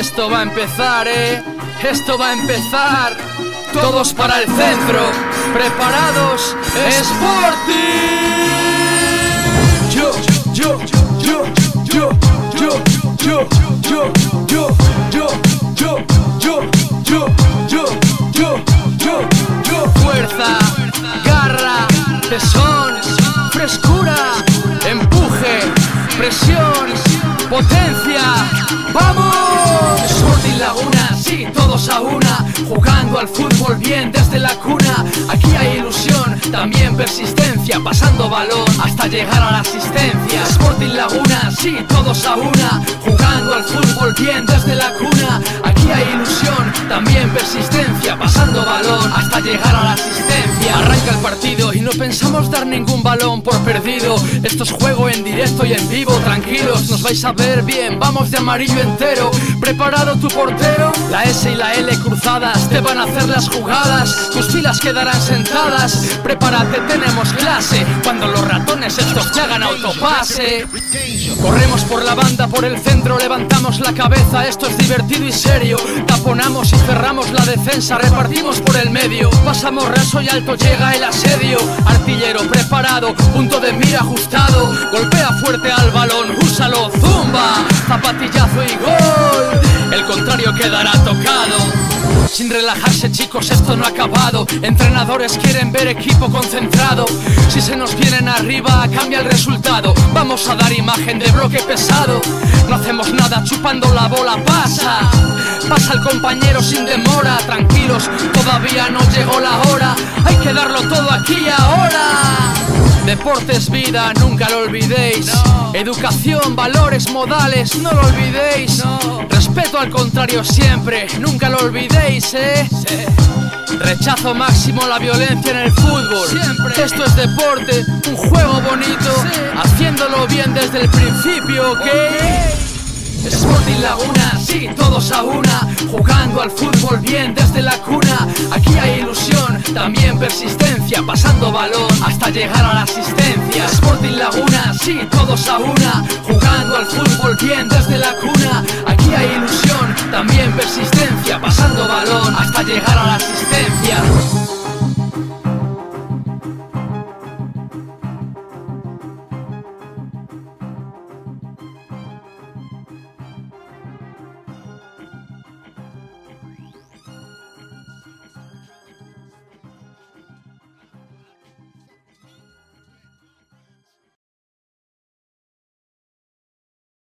Esto va a empezar, eh. Esto va a empezar. Todos para el centro. Preparados. Sporting. Yo, yo, yo, yo, yo, yo, yo, yo, yo, yo, yo, yo, yo, yo, yo, yo. Fuerza, garra, tesón, frescura, empuje, presión, potencia. ¡Vamos! Sporting Laguna, sí, todos a una, jugando al fútbol bien desde la cuna. Aquí hay ilusión, también persistencia, pasando balón hasta llegar a la asistencia. Sporting Laguna, sí, todos a una, jugando al fútbol bien desde la cuna. Llegar a la asistencia. Arranca el partido y no pensamos dar ningún balón por perdido. Esto es juego en directo y en vivo, tranquilos, nos vais a ver bien, vamos de amarillo entero. ¿Preparado tu portero? La S y la L cruzadas te van a hacer las jugadas, tus filas quedarán sentadas. Prepárate, tenemos clase. Cuando los ratones estos te hagan autopase. Corremos por la banda, por el centro, levantamos la cabeza. Esto es divertido y serio. Taponamos y cerramos la defensa, repartimos por el medio. Pasamos raso y alto, llega el asedio. Artillero preparado, punto de mira ajustado. Golpea fuerte al balón, úsalo, zumba. Zapatillazo y gol. Contrario quedará tocado. Sin relajarse chicos, esto no ha acabado. Entrenadores quieren ver equipo concentrado. Si se nos vienen arriba, cambia el resultado. Vamos a dar imagen de bloque pesado. No hacemos nada, chupando la bola pasa. Pasa el compañero sin demora. Tranquilos, todavía no llegó la hora. Hay que darlo todo aquí Deporte es vida, nunca lo olvidéis. Educación, valores, modales, no lo olvidéis. Respeto al contrario siempre, nunca lo olvidéis, ¿eh? Rechazo máximo la violencia en el fútbol. Siempre. Esto es deporte, un juego bonito, haciéndolo bien desde el principio, ¿ok? Sporting Laguna, sí, todos a una, jugando al fútbol bien desde la cuna. Aquí hay ilusión, también persistencia, pasando balón hasta llegar a la asistencia. Sporting Laguna, sí, todos a una, jugando al fútbol bien desde la cuna. Aquí hay ilusión, también persistencia, pasando balón hasta llegar a la asistencia.